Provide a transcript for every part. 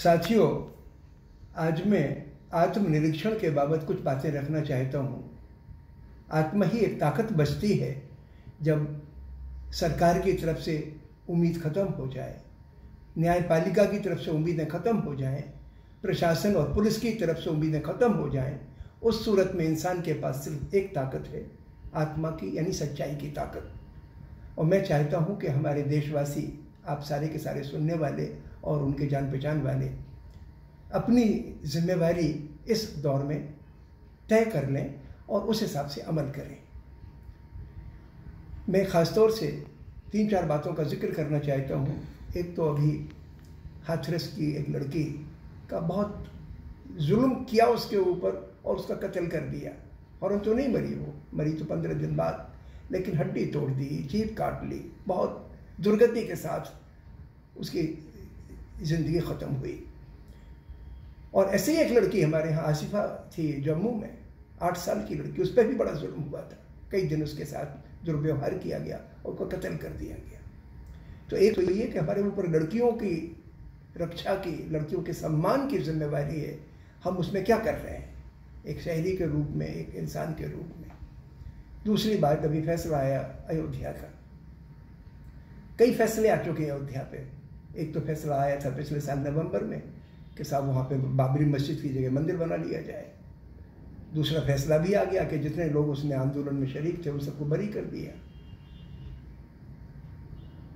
साथियों, आज मैं आत्मनिरीक्षण के बाबत कुछ बातें रखना चाहता हूँ। आत्मा ही एक ताकत बचती है, जब सरकार की तरफ़ से उम्मीद ख़त्म हो जाए, न्यायपालिका की तरफ़ से उम्मीदें ख़त्म हो जाएँ, प्रशासन और पुलिस की तरफ़ से उम्मीदें ख़त्म हो जाएँ, उस सूरत में इंसान के पास सिर्फ़ एक ताकत है, आत्मा की, यानी सच्चाई की ताकत। और मैं चाहता हूँ कि हमारे देशवासी, आप सारे के सारे सुनने वाले और उनके जान पहचान वाले अपनी जिम्मेवारी इस दौर में तय कर लें और उस हिसाब से अमल करें। मैं ख़ास तौर से तीन चार बातों का ज़िक्र करना चाहता हूँ। एक तो अभी हाथरस की एक लड़की का बहुत जुल्म किया उसके ऊपर और उसका कत्ल कर दिया। और तो नहीं मरी, वो मरी तो पंद्रह दिन बाद, लेकिन हड्डी तोड़ दी जीप काट ली, बहुत दुर्गति के साथ उसकी ज़िंदगी ख़त्म हुई। और ऐसे ही एक लड़की हमारे यहाँ, आसिफा थी जम्मू में, आठ साल की लड़की, उस पर भी बड़ा जुल्म हुआ था। कई दिन उसके साथ दुर्व्यवहार किया गया और उसको कत्ल कर दिया गया। तो एक तो ये कि हमारे ऊपर लड़कियों की रक्षा की, लड़कियों के सम्मान की जिम्मेवारी है, हम उसमें क्या कर रहे हैं? एक शहरी के रूप में, एक इंसान के रूप में। दूसरी बात, अभी फैसला आया अयोध्या का। कई फैसले आ चुके हैं अयोध्या पे। एक तो फैसला आया था पिछले साल नवंबर में कि साहब वहाँ पे बाबरी मस्जिद की जगह मंदिर बना लिया जाए। दूसरा फैसला भी आ गया कि जितने लोग उसने आंदोलन में शरीक थे, उन सबको बरी कर दिया।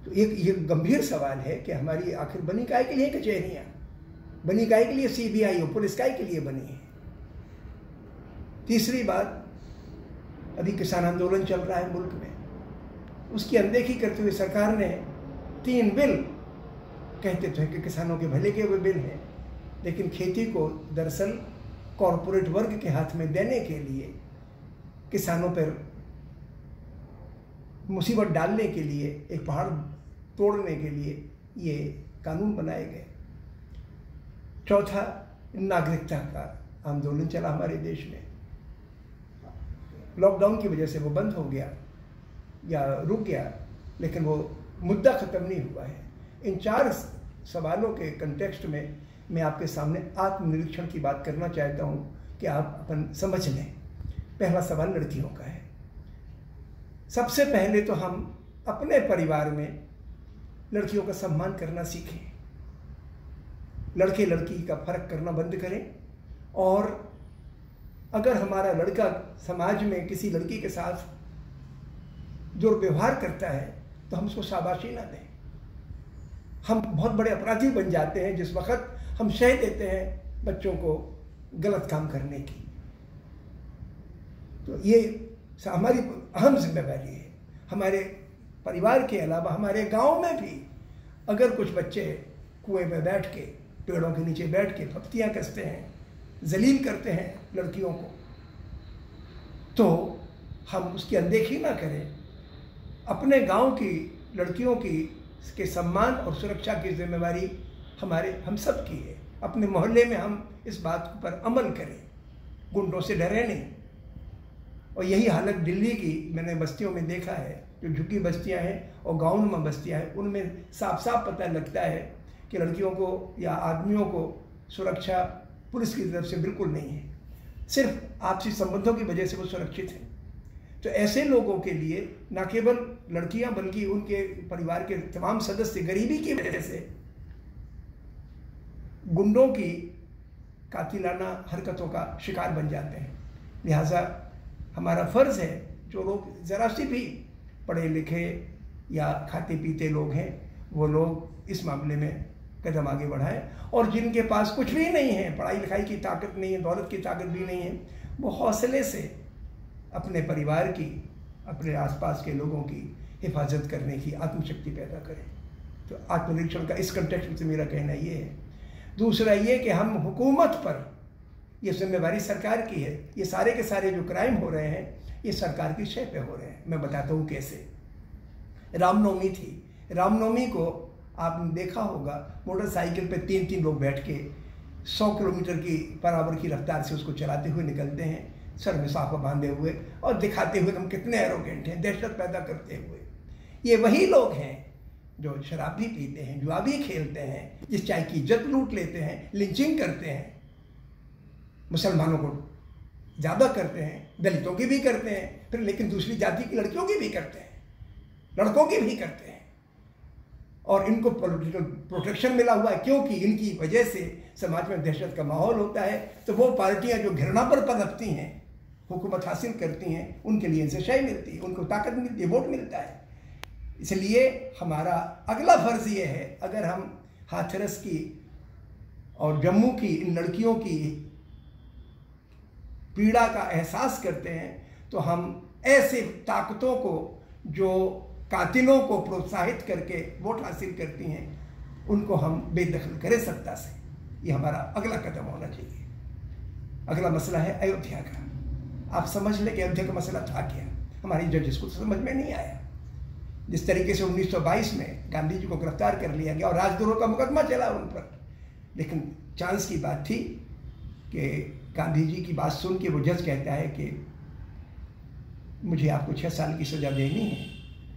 तो एक ये गंभीर सवाल है कि हमारी आखिर बनी काय के लिए कचहरियाँ? बनी काय के लिए सी सीबीआई और पुलिस काय के लिए बनी है? तीसरी बात, अभी किसान आंदोलन चल रहा है मुल्क में। उसकी अनदेखी करते हुए सरकार ने तीन बिल कहते थे कि किसानों के भले के हुए बिल हैं, लेकिन खेती को दरअसल कॉरपोरेट वर्ग के हाथ में देने के लिए, किसानों पर मुसीबत डालने के लिए, एक पहाड़ तोड़ने के लिए ये कानून बनाए गए। चौथा, नागरिकता का आंदोलन चला हमारे देश में। लॉकडाउन की वजह से वो बंद हो गया, या रुक गया, लेकिन वो मुद्दा ख़त्म नहीं हुआ है। इन चार सवालों के कंटेक्स्ट में मैं आपके सामने आत्मनिरीक्षण की बात करना चाहता हूँ कि आप अपन समझ लें। पहला सवाल लड़कियों का है। सबसे पहले तो हम अपने परिवार में लड़कियों का सम्मान करना सीखें। लड़के लड़की का फ़र्क करना बंद करें और अगर हमारा लड़का समाज में किसी लड़की के साथ दुर्व्यवहार करता है तो हम उसको शाबाशी ना दें। हम बहुत बड़े अपराधी बन जाते हैं जिस वक्त हम शह देते हैं बच्चों को गलत काम करने की। तो ये हमारी अहम जिम्मेवारी है। हमारे परिवार के अलावा हमारे गाँव में भी अगर कुछ बच्चे कुएँ में बैठ के, पेड़ों के नीचे बैठ के पत्तियाँ कसते हैं, जलील करते हैं लड़कियों को तो हम उसकी अनदेखी ना करें। अपने गाँव की लड़कियों की के सम्मान और सुरक्षा की जिम्मेवारी हमारे, हम सब की है। अपने मोहल्ले में हम इस बात पर अमल करें, गुंडों से डरे नहीं। और यही हालत दिल्ली की मैंने बस्तियों में देखा है, जो झुकी बस्तियाँ हैं और गाँव में बस्तियाँ हैं, उनमें साफ़ साफ़ पता लगता है कि लड़कियों को या आदमियों को सुरक्षा पुलिस की तरफ़ से बिल्कुल नहीं है। सिर्फ़ आपसी संबंधों की वजह से वो सुरक्षित हैं। तो ऐसे लोगों के लिए न केवल लड़कियाँ, बल्कि उनके परिवार के तमाम सदस्य गरीबी की वजह से गुंडों की कातिलाना हरकतों का शिकार बन जाते हैं। लिहाजा हमारा फ़र्ज़ है जो लोग ज़रा सी भी पढ़े लिखे या खाते पीते लोग हैं, वो लोग इस मामले में कदम आगे बढ़ाएँ। और जिनके पास कुछ भी नहीं है पढ़ाई लिखाई की ताकत नहीं है, दौलत की ताकत भी नहीं है, वो हौसले से अपने परिवार की, अपने आसपास के लोगों की हिफाजत करने की आत्मशक्ति पैदा करें। तो आत्मनिरीक्षण का इस कंटेक्स्ट से मेरा कहना ये है। दूसरा ये कि हम हुकूमत पर, ये जिम्मेवारी सरकार की है, ये सारे के सारे जो क्राइम हो रहे हैं, ये सरकार की शय पे हो रहे हैं। मैं बताता हूँ कैसे। रामनवमी थी। रामनवमी को आपने देखा होगा, मोटरसाइकिल पे तीन तीन लोग बैठ के सौ किलोमीटर की बराबर की रफ्तार से उसको चलाते हुए निकलते हैं। सर में साफा बांधे हुए और दिखाते हुए हम कितने एरोगेंट हैं, दहशत पैदा करते हुए। ये वही लोग हैं जो शराब भी पीते हैं, जुआ भी खेलते हैं जिस चाय की इज़्ज़त लूट लेते हैं, लिंचिंग करते हैं। मुसलमानों को ज़्यादा करते हैं, दलितों की भी करते हैं, फिर लेकिन दूसरी जाति की लड़कियों की भी करते हैं, लड़कों की भी करते हैं। और इनको पॉलिटिकल प्रोटेक्शन मिला हुआ है, क्योंकि इनकी वजह से समाज में दहशत का माहौल होता है तो वो पार्टियाँ जो घृणा पर पनपती हैं हुकूमत हासिल करती हैं, उनके लिए इनसे शय मिलती है, उनको ताकत मिलती है, वोट मिलता है। इसलिए हमारा अगला फ़र्ज़ ये है, अगर हम हाथरस की और जम्मू की इन लड़कियों की पीड़ा का एहसास करते हैं तो हम ऐसे ताकतों को, जो कातिलों को प्रोत्साहित करके वोट हासिल करती हैं, उनको हम बेदखल करें सत्ता से। ये हमारा अगला कदम होना चाहिए। अगला मसला है अयोध्या का। आप समझ लें कि अयोध्या का मसला था क्या? हमारी जजेस को तो समझ में नहीं आया। जिस तरीके से 1922 में गांधी जी को गिरफ़्तार कर लिया गया और राजद्रोह का मुकदमा चला उन पर। लेकिन चांस की बात थी कि गांधी जी की बात सुन के वो जज कहता है कि मुझे आपको छः साल की सज़ा देनी है,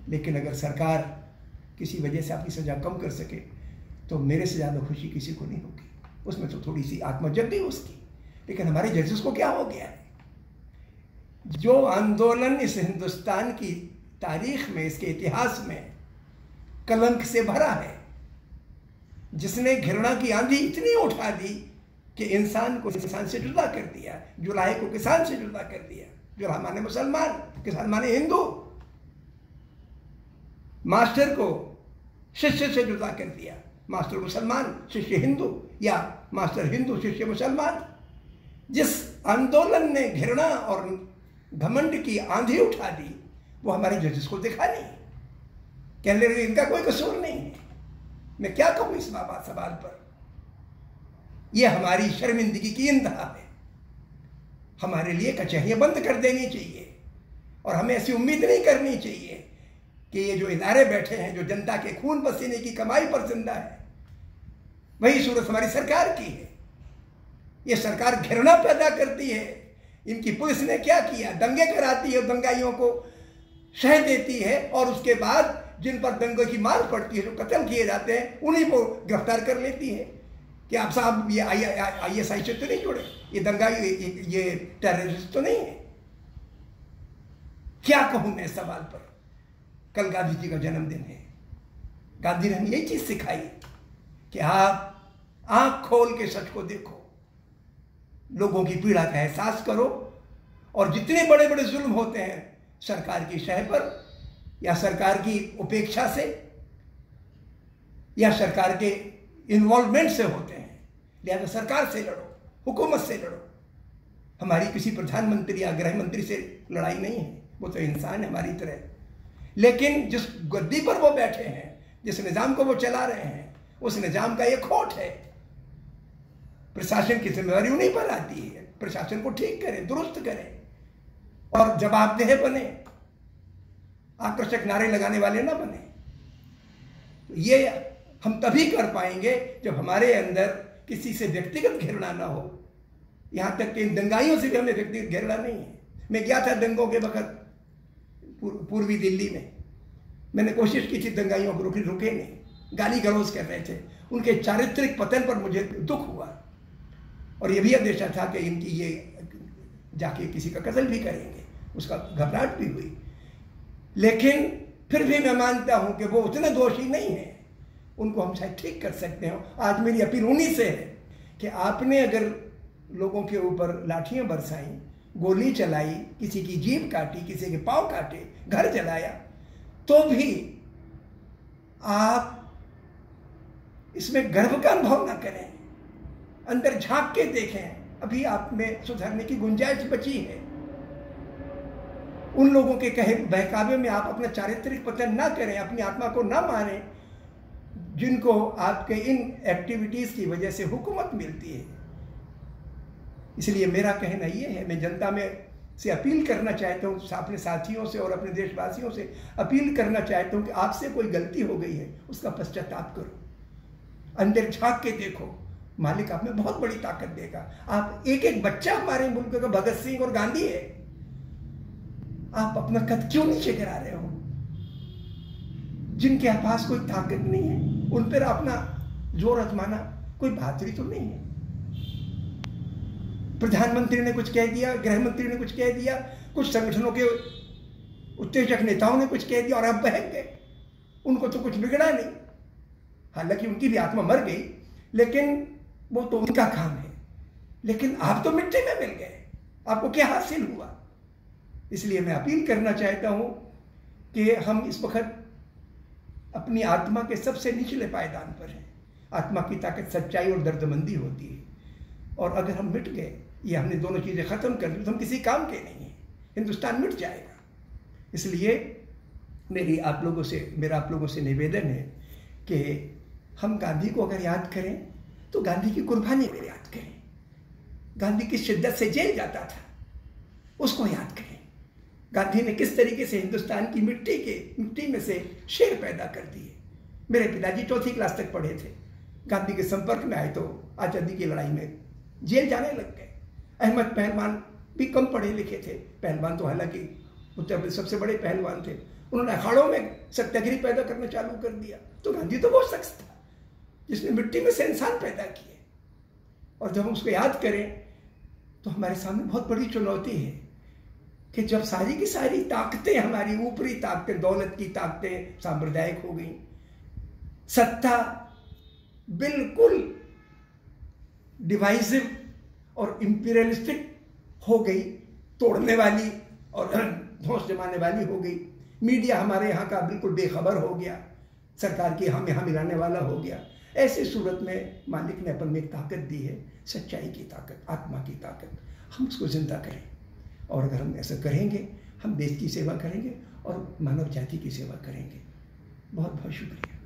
लेकिन अगर सरकार किसी वजह से आपकी सज़ा कम कर सके तो मेरे से ज़्यादा खुशी किसी को नहीं होगी। उसमें तो थोड़ी सी आत्मजद्दी उसकी। लेकिन हमारे जजेस को क्या हो गया? जो आंदोलन इस हिंदुस्तान की तारीख में, इसके इतिहास में कलंक से भरा है, जिसने घृणा की आंधी इतनी उठा दी कि इंसान को इंसान से जुदा कर दिया जुलाहे को किसान से जुदा कर दिया। जुलाहा माने मुसलमान, किसान माने हिंदू, मास्टर को शिष्य से जुदा कर दिया। मास्टर मुसलमान, शिष्य हिंदू, या मास्टर हिंदू, शिष्य मुसलमान। जिस आंदोलन ने घृणा और घमंड की आंधी उठा दी, वो हमारे जजेस को दिखा नहीं कहने लगे, इनका कोई कसूर नहीं है। मैं क्या कहूँ इस बाबा सवाल पर? यह हमारी शर्मिंदगी की इंतहा है। हमारे लिए कचहरियाँ बंद कर देनी चाहिए और हमें ऐसी उम्मीद नहीं करनी चाहिए कि ये जो इदारे बैठे हैं, जो जनता के खून पसीने की कमाई पर ज़िंदा है, वही सूरत हमारी सरकार की है। ये सरकार घृणा पैदा करती है। इनकी पुलिस ने क्या किया? दंगे कराती है दंगाइयों को शह देती है और उसके बाद जिन पर दंगों की मार पड़ती है जो कत्ल किए जाते हैं उन्हीं को गिरफ़्तार कर लेती है। कि आप साहब ये आई एस आई से तो नहीं जुड़े? ये दंगाई ये, ये टेररिस्ट तो नहीं है। क्या कहूँ मैं सवाल पर? कल गांधी जी का जन्मदिन है। गांधी ने हमें यही चीज़ सिखाई कि आप आँख खोल के सच को देखो। लोगों की पीड़ा का एहसास करो और जितने बड़े बड़े जुल्म होते हैं, सरकार की शह पर, या सरकार की उपेक्षा से, या सरकार के इन्वॉल्वमेंट से होते हैं, लिहाजा सरकार से लड़ो, हुकूमत से लड़ो। हमारी किसी प्रधानमंत्री या गृह मंत्री से लड़ाई नहीं है, वो तो इंसान है हमारी तरह। लेकिन जिस गद्दी पर वो बैठे हैं, जिस निज़ाम को वो चला रहे हैं, उस निज़ाम का ये खोट है। प्रशासन की जिम्मेवारी उन्हीं पर आती है। प्रशासन को ठीक करें, दुरुस्त करें और जवाबदेह बने। आकर्षक नारे लगाने वाले ना बने। ये हम तभी कर पाएँगे जब हमारे अंदर किसी से व्यक्तिगत घृणा ना हो। यहाँ तक कि इन दंगाइयों से भी हमें व्यक्तिगत घृणा नहीं है। मैं गया था दंगों के वक्त पूर्वी दिल्ली में। मैंने कोशिश की थी दंगाइयों को रुके रुके नहीं। गाली गलौज कर रहे थे। उनके चारित्रिक पतन पर मुझे दुख हुआ। और ये भी अंदेशा था कि इनकी ये जाके किसी का कत्ल भी करेंगे। उसका घबराहट भी हुई। लेकिन फिर भी मैं मानता हूँ कि वो उतने दोषी नहीं है। उनको हम शायद ठीक कर सकते हो। आज मेरी अपील उन्हीं से है कि आपने अगर लोगों के ऊपर लाठियाँ बरसाई, गोली चलाई, किसी की जीभ काटी, किसी के पाँव काटे, घर जलाया तो भी आप इसमें गर्व का अनुभव ना करें। अंदर झाँक के देखें, अभी आप में सुधरने की गुंजाइश बची है। उन लोगों के कहे, बहकावे में आप अपना चारित्रिक पतन ना करें, अपनी आत्मा को ना मारें, जिनको आपके इन एक्टिविटीज़ की वजह से हुकूमत मिलती है। इसलिए मेरा कहना यह है, मैं जनता में से अपील करना चाहता हूँ, अपने साथियों से और अपने देशवासियों से अपील करना चाहता हूँ कि आपसे कोई गलती हो गई है, उसका पश्चाताप करो। अंदर झाँक के देखो। मालिक आप में बहुत बड़ी ताकत देगा। आप एक एक बच्चा हमारे मुल्क का, भगत सिंह और गांधी है। आप अपना कद क्यों नीचे गिरा रहे हो? जिनके पास कोई ताकत नहीं है, उन पर अपना ज़ोर आजमाना कोई बहादुरी तो नहीं है। प्रधानमंत्री ने कुछ कह दिया गृह मंत्री ने कुछ कह दिया, कुछ संगठनों के उत्तेजक नेताओं ने कुछ कह दिया और अब बहक गए उनको तो कुछ बिगड़ा नहीं। हालाँकि उनकी भी आत्मा मर गई, लेकिन वो तो उनका काम है। लेकिन आप तो मिट्टी में मिल गए। आपको क्या हासिल हुआ? इसलिए मैं अपील करना चाहता हूँ कि हम इस वक्त अपनी आत्मा के सबसे निचले पायदान पर हैं। आत्मा की ताकत सच्चाई और दर्दमंदी होती है। और अगर हम मिट गए, ये हमने दोनों चीज़ें ख़त्म कर दी तो हम किसी काम के नहीं हैं। हिंदुस्तान मिट जाएगा। इसलिए मेरी आप लोगों से, मेरा आप लोगों से निवेदन है कि हम गांधी को अगर याद करें तो गांधी की कुर्बानी में याद करें। गांधी की शिद्दत से जेल जाता था, उसको याद करें। गांधी ने किस तरीके से हिंदुस्तान की मिट्टी के, मिट्टी में से शेर पैदा कर दिए? मेरे पिताजी चौथी क्लास तक पढ़े थे। गांधी के संपर्क में आए तो आज़ादी की लड़ाई में जेल जाने लग गए। अहमद पहलवान भी कम पढ़े लिखे थे। पहलवान तो हालाँकि उत्तर प्रदेश सबसे बड़े पहलवान थे। उन्होंने अखाड़ों में सत्याग्रह पैदा करना चालू कर दिया। तो गांधी तो वो शख्स था जिसने मिट्टी में से इंसान पैदा किए और जब हम उसको याद करें तो हमारे सामने बहुत बड़ी चुनौती है कि जब सारी की सारी ताकतें हमारी, ऊपरी ताकतें, दौलत की ताकतें सांप्रदायिक हो गई, सत्ता बिल्कुल डिवाइसिव और इंपीरियलिस्टिक हो गई, तोड़ने वाली और धोस जमाने वाली हो गई। मीडिया हमारे यहाँ का बिल्कुल बेखबर हो गया। सरकार की हम यहाँ मिलाने वाला हो गया। ऐसी सूरत में मालिक ने अपन में एक ताकत दी है, सच्चाई की ताकत, आत्मा की ताकत। हम उसको ज़िंदा करें। और अगर हम ऐसा करेंगे, हम देश की सेवा करेंगे और मानव जाति की सेवा करेंगे। बहुत बहुत शुक्रिया।